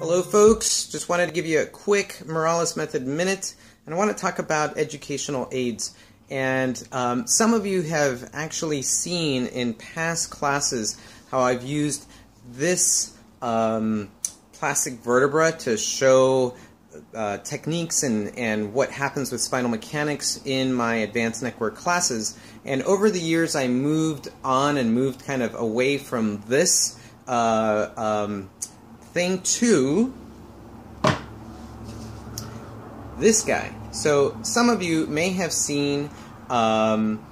Hello folks, just wanted to give you a quick Morales Method minute and I want to talk about educational aids. And um, some of you have actually seen in past classes how I've used this um, plastic vertebra to show uh, techniques and, and what happens with spinal mechanics in my advanced neckwork classes. And over the years I moved on and moved kind of away from this uh, um, thing to this guy. So some of you may have seen um,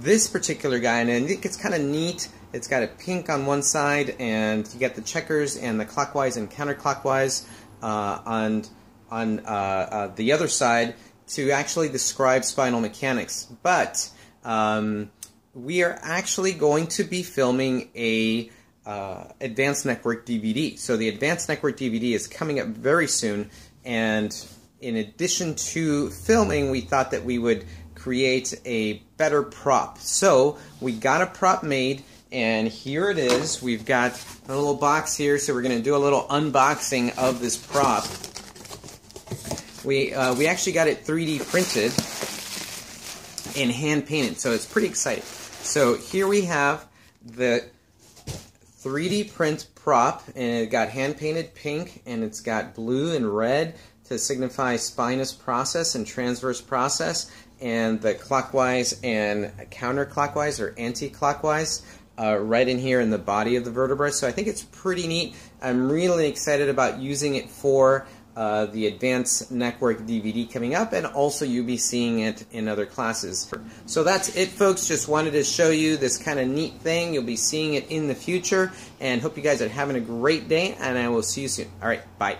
this particular guy, and I think it's kind of neat. It's got a pink on one side, and you get the checkers and the clockwise and counterclockwise uh, on on uh, uh, the other side to actually describe spinal mechanics. But um, we are actually going to be filming a uh, Advanced Neck Work DVD. So the Advanced Neck Work DVD is coming up very soon, and in addition to filming, we thought that we would create a better prop. So we got a prop made, and here it is. We've got a little box here, so we're going to do a little unboxing of this prop. We, uh, we actually got it 3D printed and hand painted, so it's pretty exciting. So here we have the 3D print prop, and it got hand painted pink, and it's got blue and red to signify spinous process and transverse process, and the clockwise and counterclockwise or anti-clockwise uh, right in here in the body of the vertebra. So I think it's pretty neat. I'm really excited about using it for uh, the Advanced Neck Work DVD coming up, and also you'll be seeing it in other classes. So that's it, folks. Just wanted to show you this kind of neat thing. You'll be seeing it in the future, and hope you guys are having a great day, and I will see you soon. All right, bye.